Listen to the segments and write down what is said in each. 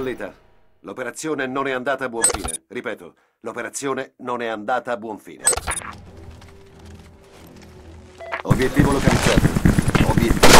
fallita. L'operazione non è andata a buon fine. Ripeto, l'operazione non è andata a buon fine. Obiettivo localizzato. Obiettivo.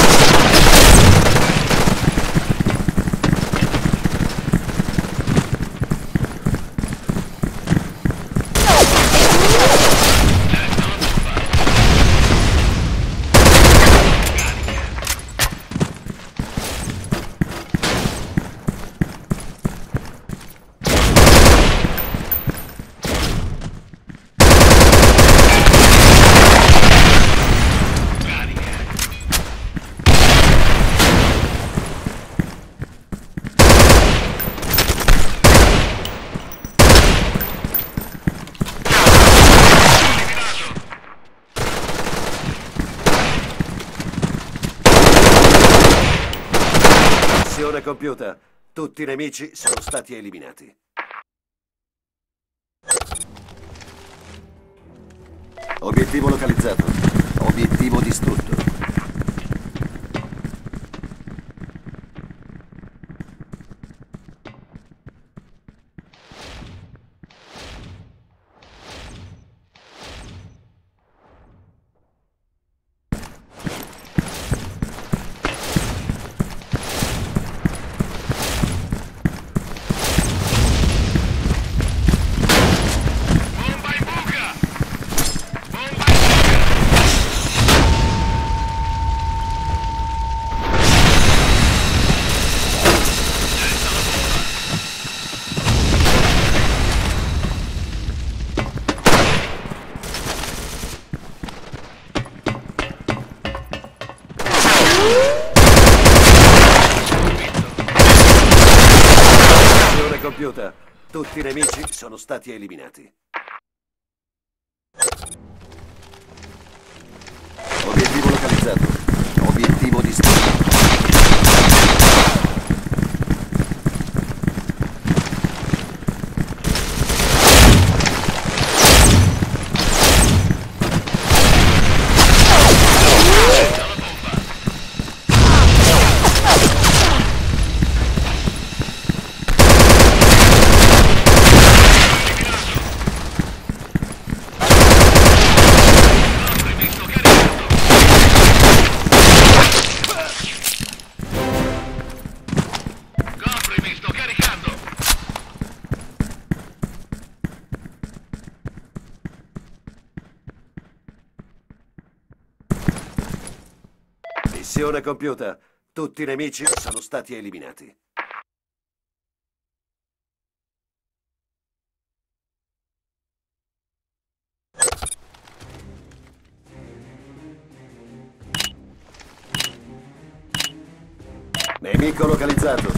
Missione compiuta. Tutti i nemici sono stati eliminati. Obiettivo localizzato. Obiettivo distrutto. Compiuta. Tutti i nemici sono stati eliminati. Obiettivo localizzato. Missione compiuta. Tutti i nemici sono stati eliminati. Nemico localizzato.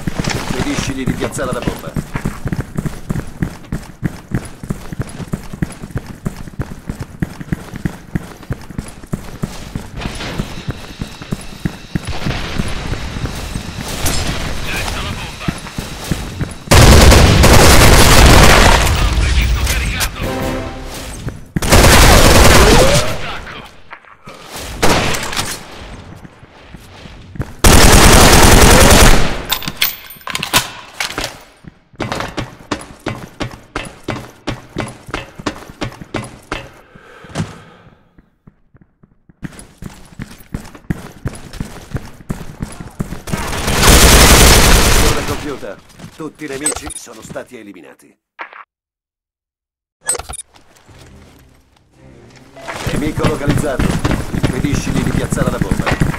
Impediscigli di piazzare la bomba. Compiuta. Tutti i nemici sono stati eliminati. Nemico localizzato. Impediscigli di piazzare la bomba.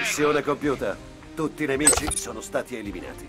Missione compiuta. Tutti i nemici sono stati eliminati.